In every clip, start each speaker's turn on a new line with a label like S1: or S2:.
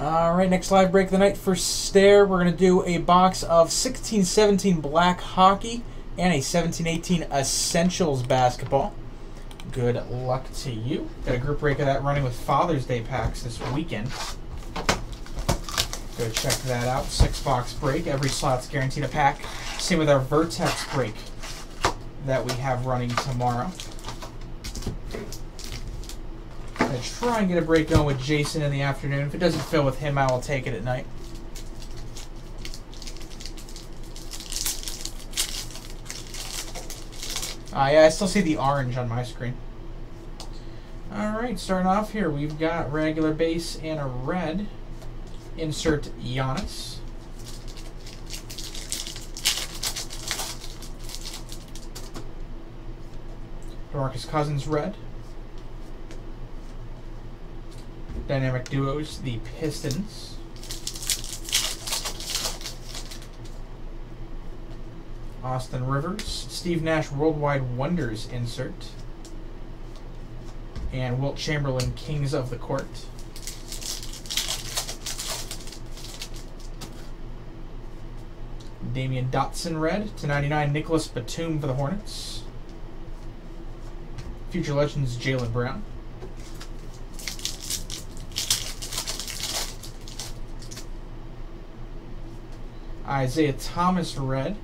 S1: All right, next live break of the night for Stare. We're going to do a box of 16-17 Black Hockey and a 17-18 Essentials Basketball. Good luck to you. Got a group break of that running with Father's Day packs this weekend. Go check that out. Six box break. Every slot's guaranteed a pack. Same with our Vertex break that we have running tomorrow. Gonna try and get a break going with Jason in the afternoon. If it doesn't fill with him, I will take it at night. Ah, uh, yeah, I still see the orange on my screen. Alright, starting off here, we've got regular base and a red. Insert Giannis. Marcus Cousins red. Dynamic duos, the Pistons. Austin Rivers, Steve Nash Worldwide Wonders insert. And Wilt Chamberlain Kings of the Court. Damyean Dotson red to 99. Nicolas Batum for the Hornets. Future Legends Jaylen Brown. Isaiah Thomas red.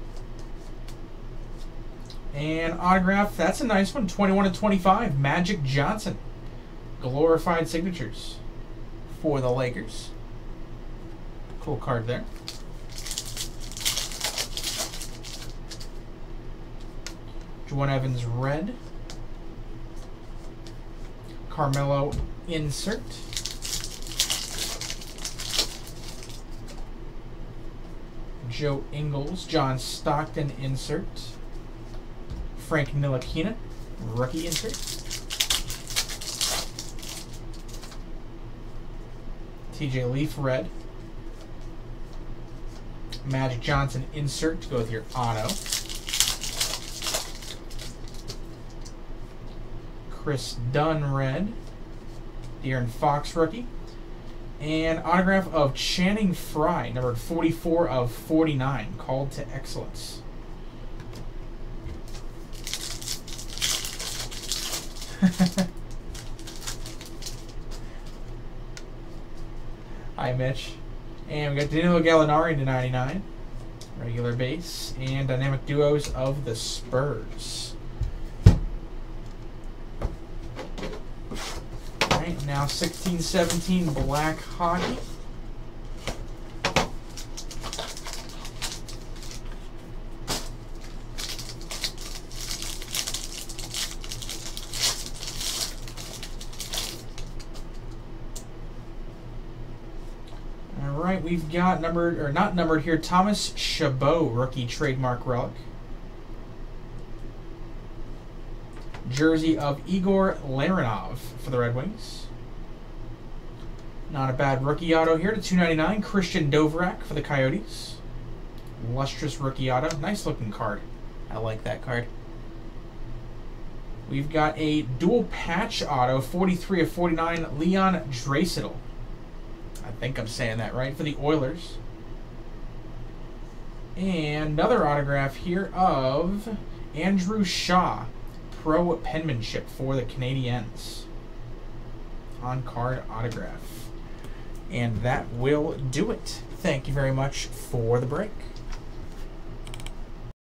S1: And autograph, that's a nice one. 21 to 25. Magic Johnson. Glorified signatures for the Lakers. Cool card there. Jawun Evans red. Carmelo insert. Joe Ingles, John Stockton insert. Frank Ntilikina, rookie insert. TJ Leaf red. Magic Johnson insert to go with your auto. Kris Dunn red. De'Aaron Fox rookie. And autograph of Channing Frye, number 44 of 49, called to excellence. Hi, Mitch. And we got Danilo Gallinari to 99, regular base, and dynamic duos of the Spurs. Now 16-17 black hockey. All right, we've got numbered or not numbered here. Thomas Chabot, rookie trademark relic. Jersey of Igor Larionov for the Red Wings. Not a bad rookie auto here to 299. Christian Dvorak for the Coyotes. Lustrous rookie auto. Nice looking card. I like that card. We've got a dual patch auto, 43 of 49, Leon Draisaitl. I think I'm saying that right, for the Oilers. And another autograph here of Andrew Shaw, pro penmanship for the Canadiens. On card autograph. And that will do it. Thank you very much for the break.